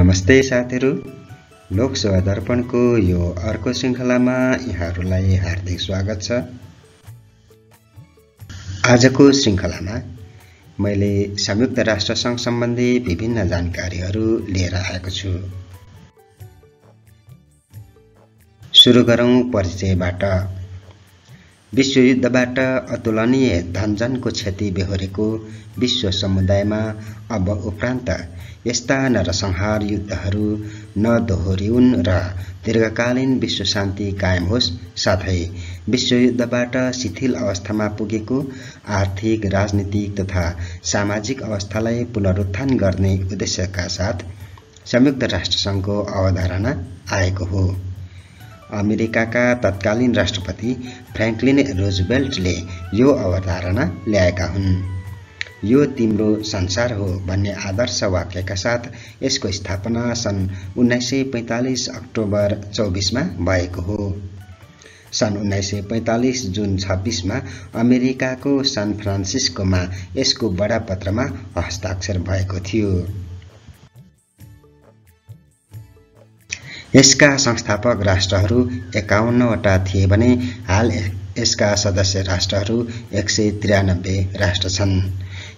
नमस्ते साथीहरू। लोकसेवा दर्पणको यो अर्को श्रृङ्खलामा यहाँहरूलाई हार्दिक स्वागत छ। आजको श्रृङ्खलामा मैले संयुक्त राष्ट्रसङ्घ सम्बन्धी विभिन्न जानकारीहरू लिएर आएको छु। सुरु गरौँ परिचयबाट। विश्वयुद्धबाट अतुलनीय धनजनको क्षति बेहोरेको विश्व समुदायमा अब उपरान्त यस्ता नरसंहार युद्धहरू नदोहोरिउन् र दीर्घकालीन विश्व शान्ति कायम होस्। साथै विश्वयुद्धबाट शिथिल अवस्थामा पुगेको आर्थिक राजनीतिक तथा सामाजिक अवस्थालाई पुनरुत्थान गर्ने उद्देश्यका साथ संयुक्त राष्ट्रसङ्घको अवधारणा आएको हो। अमेरिकाका तत्कालीन राष्ट्रपति फ्रेङ्कलिन रोजवेल्टले यो अवधारणा ल्याएका हुन्। यो तिम्रो संसार हो भन्ने आदर्श वाक्यका साथ यसको स्थापना सन् उन्नाइस सय पैँतालिस अक्टोबर चौबिसमा भएको हो। सन् उन्नाइस सय पैँतालिस जुन छब्बिसमा अमेरिकाको सान फ्रान्सिस्कोमा यसको बडापत्रमा हस्ताक्षर भएको थियो। यसका संस्थापक राष्ट्रहरू एकाउन्नवटा थिए भने हाल यसका सदस्य राष्ट्रहरू एक सय त्रियानब्बे राष्ट्र छन्।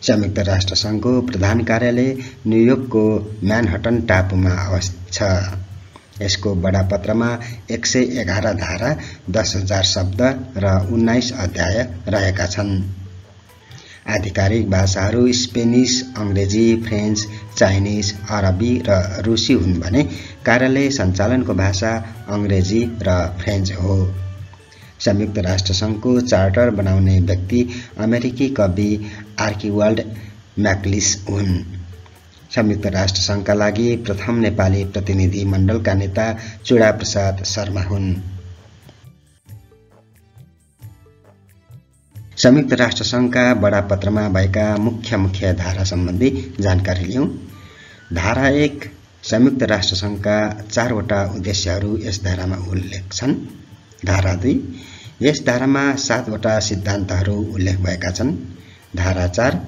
संयुक्त राष्ट्रसङ्घको प्रधान कार्यालय न्युयोर्कको म्यानहटन टापुमा अवस्थित छ। यसको बडापत्रमा एक सय एघार धारा दस हजार शब्द र उन्नाइस अध्याय रहेका छन्। आधिकारिक भाषाहरू स्पेनिस अङ्ग्रेजी फ्रेन्च चाइनिज अरबी र रुसी हुन् भने कार्यालय सञ्चालनको भाषा अङ्ग्रेजी र फ्रेन्च हो। संयुक्त राष्ट्रसङ्घको चार्टर बनाउने व्यक्ति अमेरिकी कवि आर्किवाल्ड म्याक्लिस हुन्। संयुक्त राष्ट्रसङ्घका लागि प्रथम नेपाली प्रतिनिधि मण्डलका नेता चुडा प्रसाद शर्मा हुन्। संयुक्त राष्ट्रसङ्घका बडापत्रमा भएका मुख्य मुख्य धारा सम्बन्धी जानकारी लिउँ धारा एक संयुक्त राष्ट्रसङ्घका चारवटा उद्देश्यहरू यस धारामा उल्लेख छन्। धारा दुई यस धारामा सातवटा सिद्धान्तहरू उल्लेख भएका छन्। धारा चार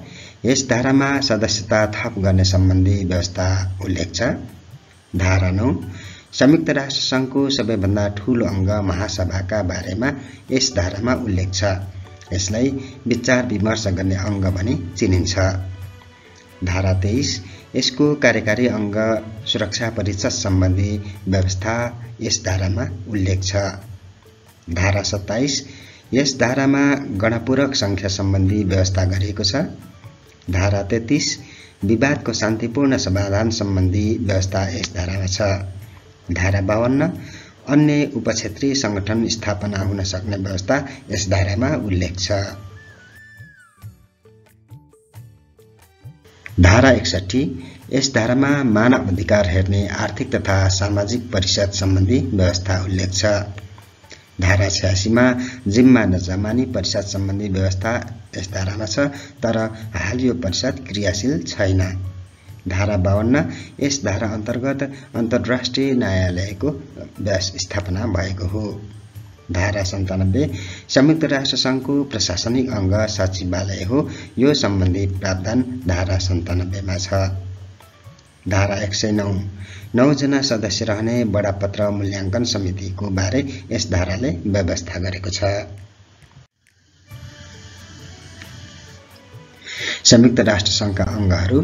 यस धारामा सदस्यता थप गर्ने सम्बन्धी व्यवस्था उल्लेख छ। धारा नौ संयुक्त राष्ट्रसङ्घको सबैभन्दा ठूलो अङ्ग महासभाका बारेमा यस धारामा उल्लेख छ। यसलाई विचार विमर्श गर्ने अङ्ग भनी चिनिन्छ। धारा तेइस यसको कार्यकारी अङ्ग सुरक्षा परिषद सम्बन्धी व्यवस्था यस धारामा उल्लेख छ। धारा सत्ताइस यस धारामा गणपूरक सङ्ख्या सम्बन्धी व्यवस्था गरिएको छ। धारा तेत्तिस विवादको शान्तिपूर्ण समाधान सम्बन्धी व्यवस्था यस धारामा छ। धारा बाहन्न अन्य उपक्षेत्रीय सङ्गठन स्थापना हुन सक्ने व्यवस्था यस धारामा उल्लेख छ। धारा एकसठी यस धारामा मानव अधिकार हेर्ने आर्थिक तथा सामाजिक परिषद सम्बन्धी व्यवस्था उल्लेख छ। धारा छ्यासीमा जिम्मा नजमानी परिषद सम्बन्धी व्यवस्था यस धारामा छ तर हाल यो परिषद क्रियाशील छैन। धारा बाहन्न यस धारा अन्तर्गत अन्तर्राष्ट्रिय न्यायालयको स्थापना भएको हो। धारा सन्तानब्बे संयुक्त राष्ट्रसङ्घको प्रशासनिक अङ्ग सचिवालय हो। यो सम्बन्धी प्रावधान धारा सन्तानब्बेमा छ। धारा एक सय नौ नौजना सदस्य रहने बडापत्र मूल्याङ्कन समितिको बारे यस धाराले व्यवस्था गरेको छ। संयुक्त राष्ट्रसङ्घका अङ्गहरू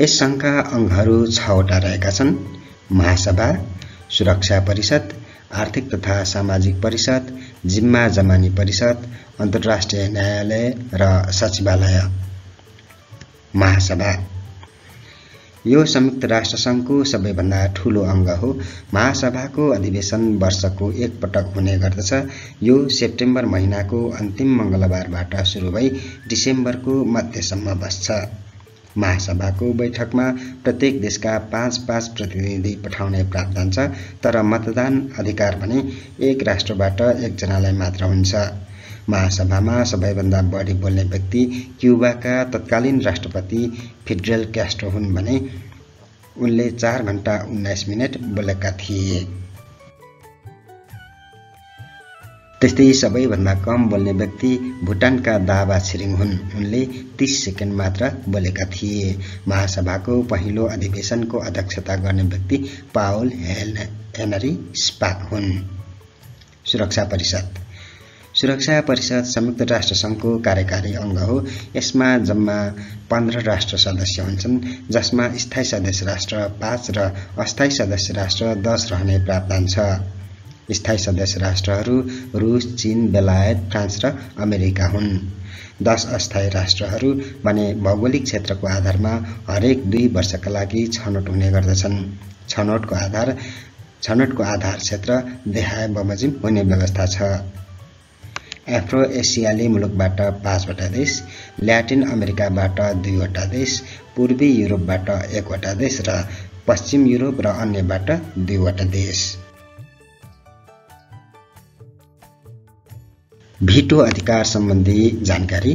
यस सङ्घका अङ्गहरू छवटा रहेका छन्। महासभा सुरक्षा परिषद आर्थिक तथा सामाजिक परिषद जिम्मा जमानी परिषद अन्तर्राष्ट्रिय न्यायालय र सचिवालय। महासभा। यो संयुक्त राष्ट्रसङ्घको सबैभन्दा ठूलो अङ्ग हो। महासभाको अधिवेशन वर्षको एक पटक हुने गर्दछ। यो सेप्टेम्बर महिनाको अन्तिम मङ्गलबारबाट सुरु भई डिसेम्बरको मध्यसम्म बस्छ। महासभाको बैठकमा प्रत्येक देशका पाँच पाँच प्रतिनिधि पठाउने प्रावधान छ तर मतदान अधिकार भने एक राष्ट्रबाट एकजनालाई मात्र हुन्छ। महासभामा सबैभन्दा बढी बोल्ने व्यक्ति क्युबाका तत्कालीन राष्ट्रपति फिड्रेल क्यास्ट्रो हुन् भने उनले चार घन्टा उन्नाइस मिनट बोलेका थिए। त्यस्तै सबैभन्दा कम बोल्ने व्यक्ति भुटानका दावा छिरिङ हुन्। उनले तीस सेकेन्ड मात्र बोलेका थिए। महासभाको पहिलो अधिवेशनको अध्यक्षता गर्ने व्यक्ति पावल हेनरी स्पाक हुन्। सुरक्षा परिषद। सुरक्षा परिषद संयुक्त राष्ट्र सङ्घको कार्यकारी अङ्ग हो। यसमा जम्मा पन्ध्र राष्ट्र सदस्य हुन्छन् जसमा स्थायी सदस्य राष्ट्र पाँच र अस्थायी सदस्य राष्ट्र दस रहने प्रावधान छ। स्थायी सदस्य राष्ट्रहरू रुस चीन बेलायत फ्रान्स र अमेरिका हुन्। दस अस्थायी राष्ट्रहरू भने भौगोलिक क्षेत्रको आधारमा हरेक दुई वर्षका लागि छनौट हुने गर्दछन्। छनौटको आधार छनौटको आधार क्षेत्र देहाय बमोजिम हुने व्यवस्था छ। एफ्रो एसियाली मुलुकबाट पाँचवटा देश ल्याटिन अमेरिकाबाट दुईवटा देश पूर्वी युरोपबाट एकवटा देश र पश्चिम युरोप र अन्यबाट दुईवटा देश। भिटो अधिकार सम्बन्धी जानकारी।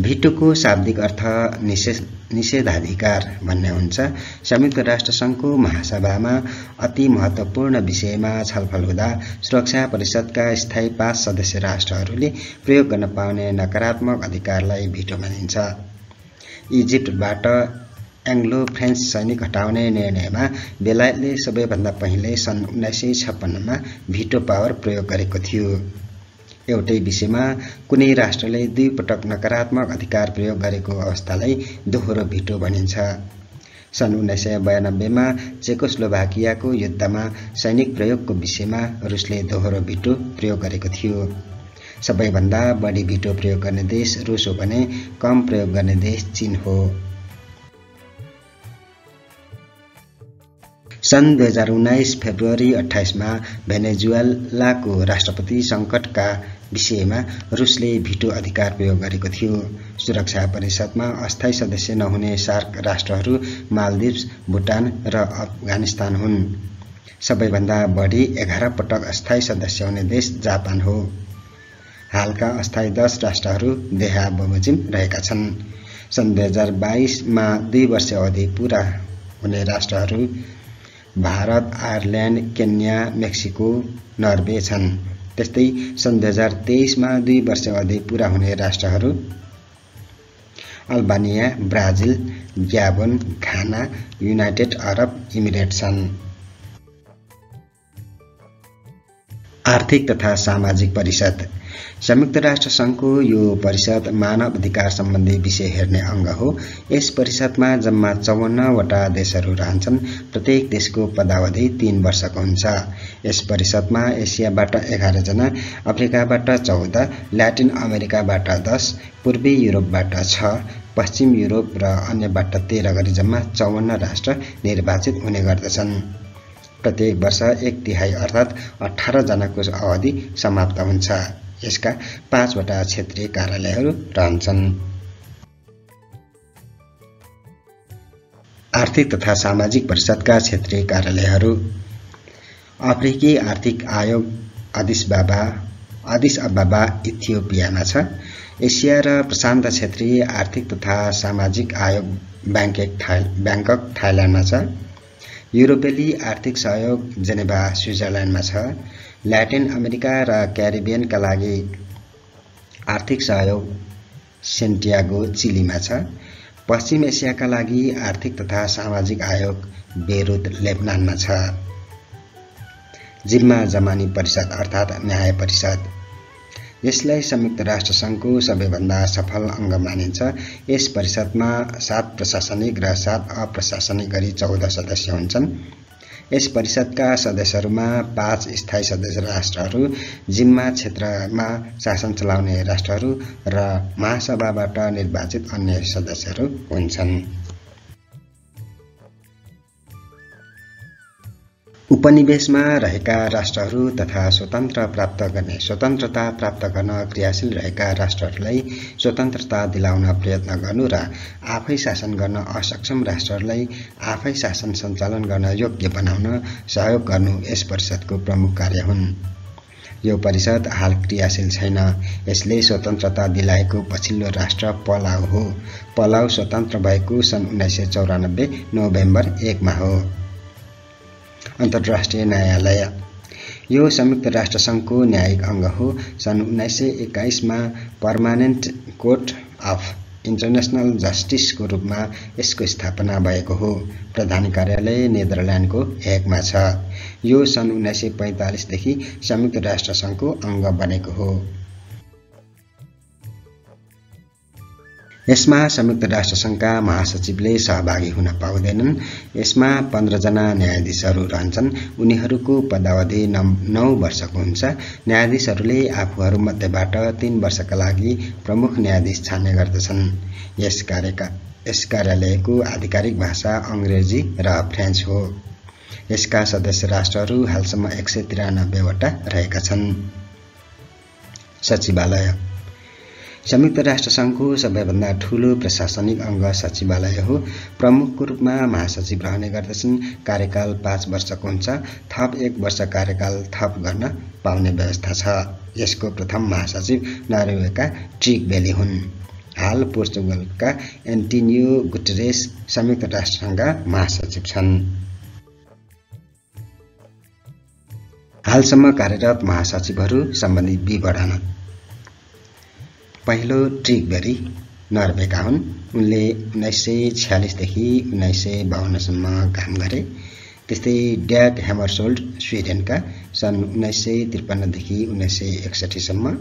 भिटोको शाब्दिक अर्थ निषेध निषेधाधिकार भन्ने हुन्छ। संयुक्त राष्ट्रसङ्घको महासभामा अति महत्त्वपूर्ण विषयमा छलफल हुँदा सुरक्षा परिषदका स्थायी पाँच सदस्य राष्ट्रहरूले प्रयोग गर्न पाउने नकारात्मक अधिकारलाई भिटो मानिन्छ। इजिप्टबाट एङ्ग्लो फ्रेन्च सैनिक हटाउने निर्णयमा बेलायतले सबैभन्दा पहिले सन् उन्नाइस सय छप्पन्नमा भिटो पावर प्रयोग गरेको थियो। एउटै विषयमा कुनै राष्ट्रले दुई पटक नकारात्मक अधिकार प्रयोग गरेको अवस्थालाई दोहोरो भिटो भनिन्छ। सन् उन्नाइस सय बयानब्बेमा चेकोस्लोभाकियाको युद्धमा सैनिक प्रयोगको विषयमा रुसले दोहोरो भिटो प्रयोग गरेको थियो। सबैभन्दा बढी भिटो प्रयोग गर्ने देश रुस हो भने कम प्रयोग गर्ने देश चीन हो। सन् दुई हजार उन्नाइस फेब्रुअरी अठाइसमा भेनेजुएलाको राष्ट्रपति सङ्कटका विषयमा रुसले भिटो अधिकार प्रयोग गरेको थियो। सुरक्षा परिषदमा अस्थायी सदस्य नहुने सार्क राष्ट्रहरू मालदिप्स भुटान र अफगानिस्तान हुन्। सबैभन्दा बढी एघार पटक अस्थायी सदस्य हुने देश जापान हो। हालका अस्थायी दस राष्ट्रहरू देहा बमोजिम रहेका छन्। सन् दुई हजार बाइसमा दुई वर्ष अवधि पुरा हुने राष्ट्रहरू Bharat Ireland Kenya Mexico Norway छन्। त्यस्तै सन् दुई हजार तेइसमा दुई वर्ष अवधि पुरा हुने राष्ट्रहरू Albania Brazil Gabon Ghana United Arab Emirate छन्। आर्थिक तथा सामाजिक परिषद। संयुक्त राष्ट्र सङ्घको यो परिषद मानव अधिकार सम्बन्धी विषय हेर्ने अङ्ग हो। यस परिषदमा जम्मा चौवन्नवटा देशहरू रहन्छन्। प्रत्येक देशको पदावधि तीन वर्षको हुन्छ। यस परिषदमा एसियाबाट एघारजना अफ्रिकाबाट चौध ल्याटिन अमेरिकाबाट दस पूर्वी युरोपबाट छ पश्चिम युरोप र अन्यबाट तेह्र गरी जम्मा चौवन्न राष्ट्र निर्वाचित हुने गर्दछन्। प्रत्येक वर्ष एक तिहाई अर्थात् अठारजनाको अवधि समाप्त हुन्छ। यसका पाँचवटा क्षेत्रीय कार्यालयहरू रहन्छन्। आर्थिक तथा सामाजिक परिषदका क्षेत्रीय कार्यालयहरू। अफ्रिकी आर्थिक आयोग अदिस बाबा अदिस अबाबा इथियोपियामा छ। एसिया र प्रशान्त क्षेत्रीय आर्थिक तथा सामाजिक आयोग ब्याङ्कक थाइ ब्याङ्कक थाइल्यान्डमा छ। युरोपेली आर्थिक सहयोग जेनेभा स्विजरल्यान्डमा छ। ल्याटिन अमेरिका र क्यारिबियनका लागि आर्थिक सहयोग सेन्टियागो चिलीमा छ। पश्चिम एसियाका लागि आर्थिक तथा सामाजिक आयोग बेरुद लेबनानमा छ। जिम्मा जमानी परिषद अर्थात् न्याय परिषद। यसलाई संयुक्त राष्ट्र सङ्घको सबैभन्दा सफल अङ्ग मानिन्छ। यस परिषदमा सात प्रशासनिक र सात अप्रशासनिक गरी चौध सदस्य हुन्छन्। यस परिषदका सदस्यहरूमा पाँच स्थायी सदस्य राष्ट्रहरू जिम्मा क्षेत्रमा शासन चलाउने राष्ट्रहरू र महासभाबाट निर्वाचित अन्य सदस्यहरू हुन्छन्। उपनिवेशमा रहेका राष्ट्रहरू तथा स्वतन्त्र प्राप्त गर्ने स्वतन्त्रता प्राप्त गर्न क्रियाशील रहेका राष्ट्रहरूलाई स्वतन्त्रता दिलाउन प्रयत्न गर्नु र आफै शासन गर्न असक्षम राष्ट्रहरूलाई आफै शासन सञ्चालन गर्न योग्य बनाउन सहयोग गर्नु यस परिषदको प्रमुख कार्य हुन्। यो परिषद हाल क्रियाशील छैन। यसले स्वतन्त्रता दिलाएको पछिल्लो राष्ट्र पलाउ हो। पलाउ स्वतन्त्र भएको सन् उन्नाइस सय चौरानब्बे नोभेम्बर एकमा हो। अन्तर्राष्ट्रिय न्यायालय। यो संयुक्त राष्ट्रसङ्घको न्यायिक अङ्ग हो। सन् उन्नाइस सय एक्काइसमा पर्मानेन्ट कोर्ट अफ इन्टरनेसनल जस्टिसको रूपमा यसको स्थापना भएको हो। प्रधान कार्यालय नेदरल्यान्डको हेगमा छ। यो सन् उन्नाइस सय पैँतालिसदेखि संयुक्त राष्ट्रसङ्घको अङ्ग बनेको हो। यसमा संयुक्त राष्ट्रसङ्घका महासचिवले सहभागी हुन पाउँदैनन्। यसमा पन्ध्रजना न्यायाधीशहरू रहन्छन्। उनीहरूको पदावधि नौ वर्षको हुन्छ। न्यायाधीशहरूले आफूहरूमध्येबाट तीन वर्षका लागि प्रमुख न्यायाधीश छान्ने गर्दछन्। यस कार्यका यस कार्यालयको आधिकारिक भाषा अङ्ग्रेजी र फ्रेन्च हो। यसका सदस्य राष्ट्रहरू हालसम्म एक सय तिरानब्बेवटा रहेका छन्। सचिवालय। संयुक्त राष्ट्रसङ्घको सबैभन्दा ठुलो प्रशासनिक अङ्ग सचिवालय हो। प्रमुखको रूपमा महासचिव रहने गर्दछन्। कार्यकाल पाँच वर्षको हुन्छ। थप एक वर्ष कार्यकाल थप गर्न पाउने व्यवस्था छ। यसको प्रथम महासचिव नर्वेका ट्रिक बेली हुन्। हाल पोर्चुगलका एन्टिनियो गुटरेस संयुक्त राष्ट्रसङ्घका महासचिव छन्। हालसम्म कार्यरत महासचिवहरू सम्बन्धी विवरण पहिलो ट्रिकबेरी नर्वेका हुन्। उनले उन्नाइस सय छ्यालिसदेखि उन्नाइस सय बाहन्नसम्म काम गरे। त्यस्तै ड्याग ह्यामरसोल्ड स्विडेनका सन् उन्नाइस सय त्रिपन्नदेखि उन्नाइस सय एकसठीसम्म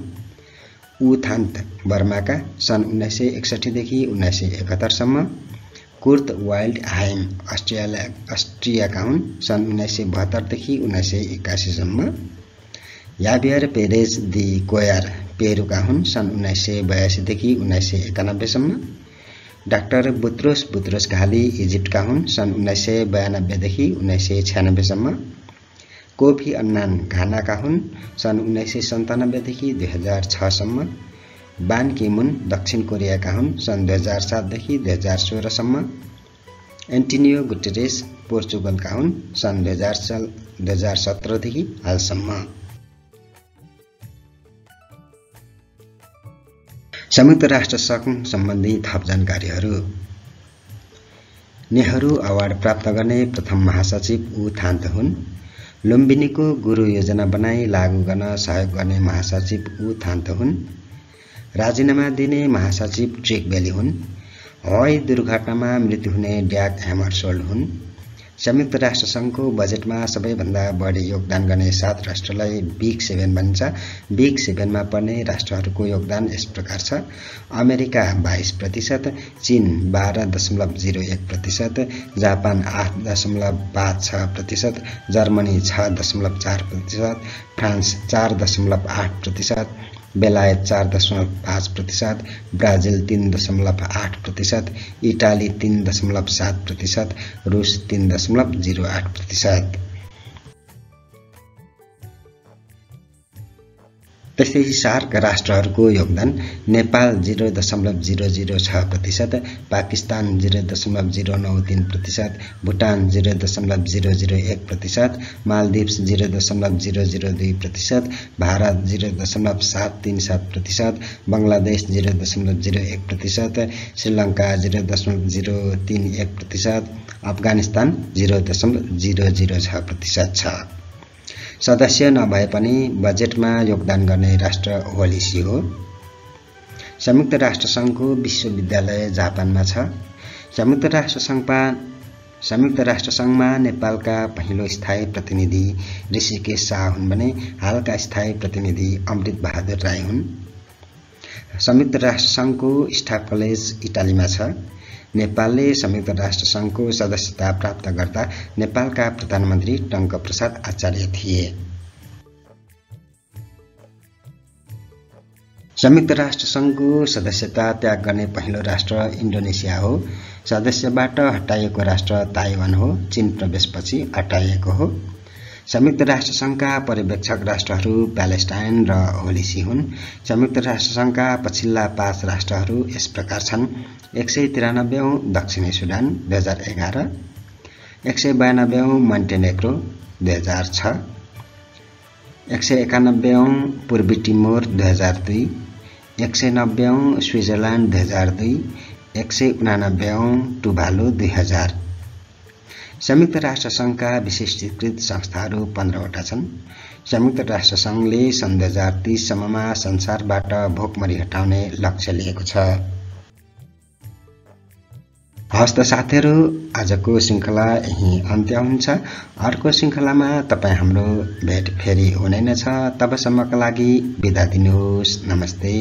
उथान्त बर्माका सन् उन्नाइस सय एकसठीदेखि उन्नाइस सय एकहत्तरसम्म कुर्त वाइल्ड हाइम अस्ट्रिया अस्ट्रियाका हुन् सन् उन्नाइस सय बहत्तरदेखि उन्नाइस सय एकासीसम्म याबियर पेरेज दि कोयर पेरुका हुन् सन् उन्नाइस सय बयासीदेखि उन्नाइस सय एकानब्बेसम्म। डाक्टर बुत्रोस बुत्रोस घाली इजिप्टका हुन् सन् उन्नाइस सय बयानब्बेदेखि उन्नाइस सय छ्यानब्बेसम्म। कोफी अन्नान घानाका हुन् सन् उन्नाइस सय सन्तानब्बेदेखि दुई हजार छसम्म। बान किमुन दक्षिण कोरियाका हुन् सन् दुई हजार सातदेखि दुई हजार सोह्रसम्म। एन्टिनियो गुटेरेस पोर्चुगलका हुन् सन् दुई हजार दुई हजार सत्रदेखि हालसम्म। संयुक्त राष्ट्र सङ्घ सम्बन्धी थप जानकारीहरू। नेहरू अवार्ड प्राप्त गर्ने प्रथम महासचिव ऊ थान्त हुन्। लुम्बिनीको गुरु योजना बनाई लागू गर्न सहयोग गर्ने महासचिव ऊ थान्त हुन्। राजीनामा दिने महासचिव ट्रिक बेली हुन्। हवाई दुर्घटनामा मृत्यु हुने ड्याक ह्यामरसोल्ड हुन्। संयुक्त राष्ट्रसङ्घको बजेटमा सबैभन्दा बढी योगदान गर्ने सात राष्ट्रलाई बिग सेभेन भनिन्छ। बिग सेभेनमा पर्ने राष्ट्रहरूको योगदान यस प्रकार छ। अमेरिका बाइस प्रतिशत चीन बाह्र दशमलव जिरो एक प्रतिशत जापान आठ दशमलव पाँच छ प्रतिशत जर्मनी छ दशमलव चार प्रतिशत फ्रान्स चार दशमलव आठ प्रतिशत बेलायत चार दशमलव पाँच प्रतिशत ब्राजिल तिन दशमलव आठ प्रतिशत इटाली तिन दशमलव सात प्रतिशत रुस तिन दशमलव जिरो आठ प्रतिशत। त्यस्तै सार्क राष्ट्रहरूको योगदान नेपाल जिरो दशमलव जिरो जिरो छ प्रतिशत पाकिस्तान जिरो दशमलव जिरो नौ तिन प्रतिशत भुटान जिरो दशमलव जिरो जिरो एक प्रतिशत मालदिप्स जिरो दशमलव जिरो जिरो दुई प्रतिशत भारत जिरो दशमलव सात तिन सात प्रतिशत बङ्गलादेश जिरो दशमलव जिरो एक प्रतिशत श्रीलङ्का जिरो दशमलव जिरो तिन एक प्रतिशत अफगानिस्तान जिरो दशमलव जिरो जिरो छ प्रतिशत छ। सदस्य नभए पनि बजेटमा योगदान गर्ने राष्ट्र ओलिसी हो। संयुक्त राष्ट्रसङ्घको विश्वविद्यालय जापानमा छ। संयुक्त राष्ट्रसङ्घमा संयुक्त राष्ट्रसङ्घमा नेपालका पहिलो स्थायी प्रतिनिधि ऋषिकेश शाह हुन् भने हालका स्थायी प्रतिनिधि अमृत बहादुर राई हुन्। संयुक्त राष्ट्रसङ्घको स्टाफ कलेज इटालीमा छ। नेपालले संयुक्त राष्ट्रसङ्घको सदस्यता प्राप्त गर्दा नेपालका प्रधानमन्त्री टङ्कप्रसाद आचार्य थिए। संयुक्त राष्ट्रसङ्घको सदस्यता त्याग गर्ने पहिलो राष्ट्र इन्डोनेसिया हो। सदस्यबाट हटाइएको राष्ट्र ताइवान हो। चीन प्रवेशपछि हटाइएको हो। संयुक्त राष्ट्रसङ्घका पर्यवेक्षक राष्ट्रहरू प्यालेस्टाइन र होलिसी हुन्। संयुक्त राष्ट्रसङ्घका पछिल्ला पाँच राष्ट्रहरू यस प्रकार छन्। एक सय तिरानब्बेौँ दक्षिणी सुडान दुई हजार एघार। एक सय बयानब्बेौँ मन्टेनेग्रो दुई हजार छ। एक सय एकानब्बेौँ पूर्वी टिमोर दुई हजार दुई। एक सय नब्बेौँ स्विजरल्यान्ड दुई हजार दुई। एक सय उनानब्बेौँ टुभालो दुई हजार संयुक्त राष्ट्र सङ्घका विशिष्टीकृत संस्थाहरू पन्ध्रवटा छन्। संयुक्त राष्ट्रसङ्घले सन् दुई हजार तिससम्ममा संसारबाट भोकमरी हटाउने लक्ष्य लिएको छ। हस्त साथीहरू आजको श्रृङ्खला यहीँ अन्त्य हुन्छ। अर्को श्रृङ्खलामा तपाईँ हाम्रो भेट फेरि हुने नै छ। तबसम्मका लागि बिदा दिनुहोस्। नमस्ते।